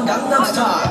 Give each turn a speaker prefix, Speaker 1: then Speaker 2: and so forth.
Speaker 1: on Gangnam Style.